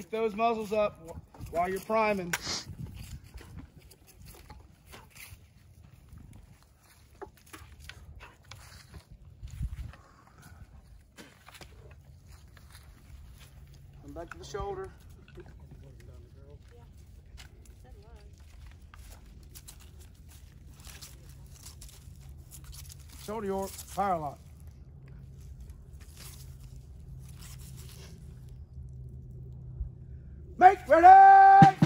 Keep those muzzles up while you're priming. Come back to the shoulder. Shoulder York, fire lock. Make ready!